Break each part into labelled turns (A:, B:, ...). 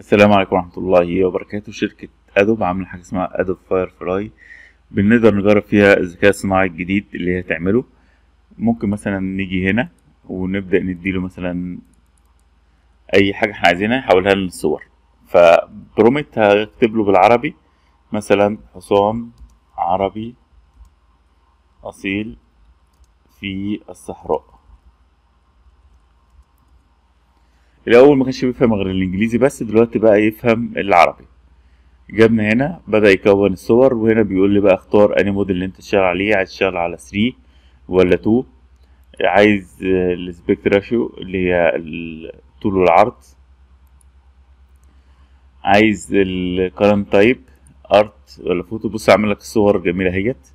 A: السلام عليكم ورحمة الله وبركاته. شركة أدوبي عاملة حاجة اسمها أدوبي فاير فلاي بنقدر نجرب فيها الذكاء الصناعي الجديد اللي هي تعمله ممكن مثلا نيجي هنا ونبدأ نديله مثلا أي حاجة إحنا عايزينها يحولها لنا للصور. ف prompt هكتب له بالعربي. مثلا حصان عربي أصيل في الصحراء. الأول ما كانش بيفهم غير الإنجليزي بس دلوقتي بقى يفهم العربي. جابنا هنا بدأ يكون الصور وهنا بيقول لي بقى اختار أنهي موديل اللي أنت تشتغل عليه عايز تشتغل على 3 ولا 2 عايز ال aspect ratio اللي هي الطول والعرض. عايز ال content type art ولا فوتو بص اعمل لك الصور جميله اهيه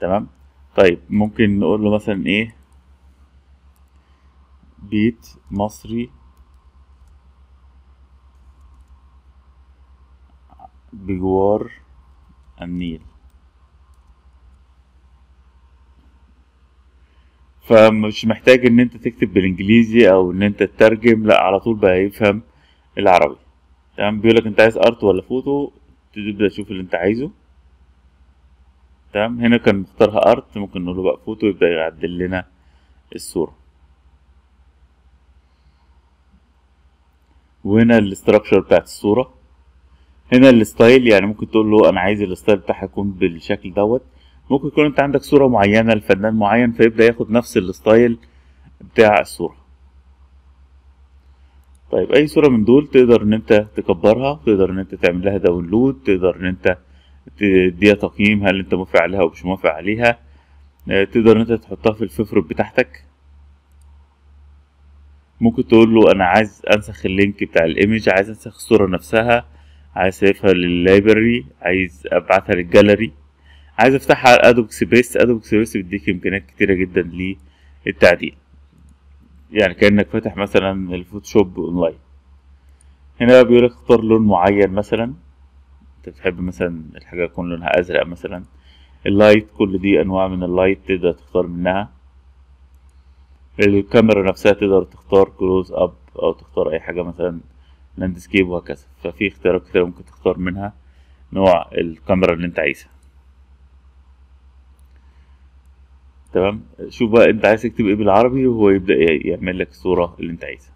A: تمام؟ طيب ممكن نقول له مثلا إيه؟ بيت مصري بجوار النيل. فمش محتاج إن أنت تكتب بالإنجليزي أو إن أنت تترجم لأ على طول بقى يفهم العربي. تمام؟ بيقولك أنت عايز art ولا فوتو تبدأ تشوف اللي أنت عايزه. تمام؟ هنا كان مختارها art ممكن نقول له بقى فوتو يبدأ يعدل لنا الصورة. وهنا ال structure بتاعت الصورة. هنا ال style يعني ممكن تقول له أنا عايز ال style بتاعها يكون بالشكل دوت. ممكن يكون أنت عندك صورة معينة لفنان معين فيبدأ ياخد نفس ال style بتاع الصورة. طيب أي صورة من دول تقدر إن أنت تكبرها تقدر إن أنت تعمل لها download تقدر إن أنت تديها تقييم هل أنت موافق عليها أو مش موافق عليها. تقدر إن أنت تحطها في ال favorite بتاعتك. ممكن تقول له أنا عايز أنسخ ال link بتاع ال image عايز أنسخ الصورة نفسها عايز أسيبها لل library عايز أبعتها للجاليري. عايز أفتحها على Adobe Express Adobe Express بيديك إمكانيات كتيرة جدا للتعديل. يعني كأنك فاتح مثلا ال Photoshop online. هنا بقى بيقولك اختار لون معين مثلا. أنت بتحب مثلا الحاجة يكون لونها أزرق مثلا. ال light كل دي أنواع من ال light تقدر تختار منها. الكاميرا نفسها تقدر تختار close up أو تختار أي حاجة مثلا landscape وهكذا. ففي اختيارات كتير ممكن تختار منها نوع الكاميرا اللي أنت عايزها. تمام؟ شوف بقى أنت عايز تكتب إيه بالعربي وهو يبدأ يعمل لك الصورة اللي أنت عايزها.